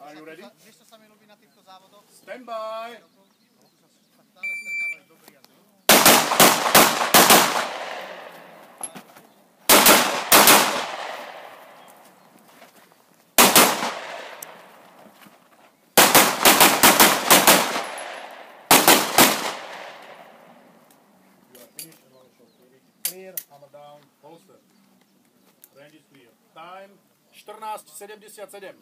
Are you ready? Stand by! Clear, hammer down, poster. Time 14.77.